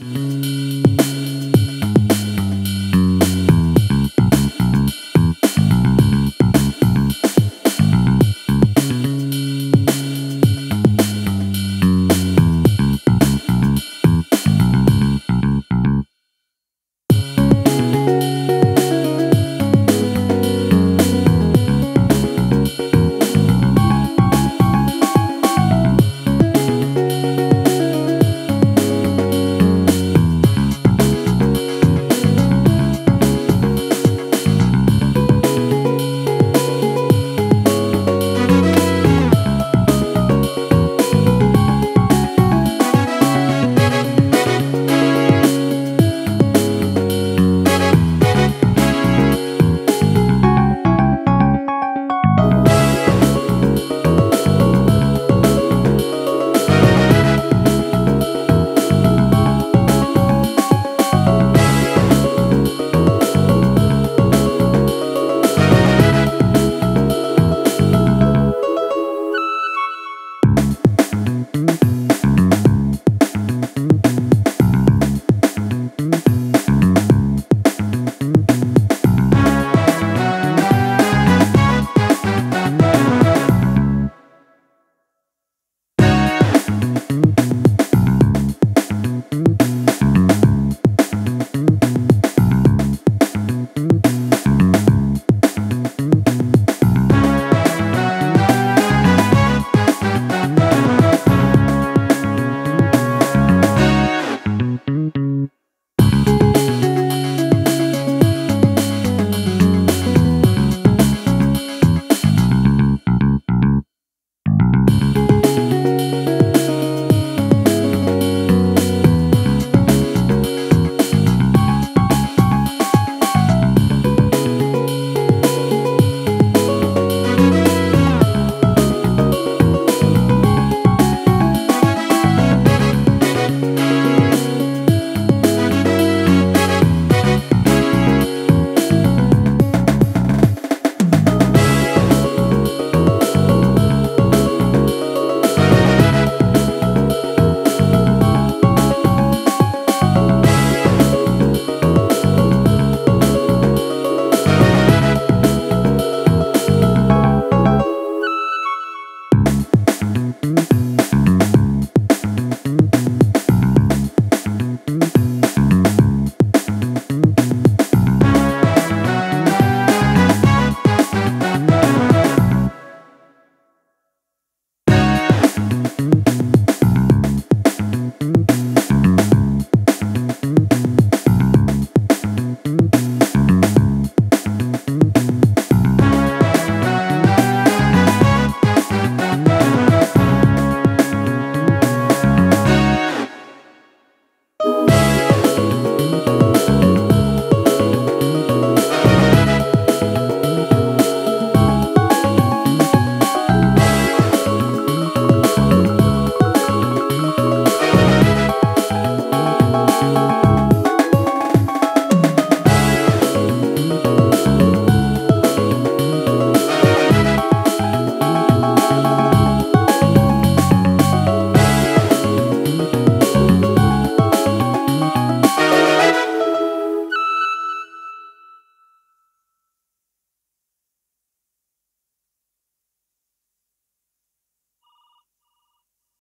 Mm-hmm.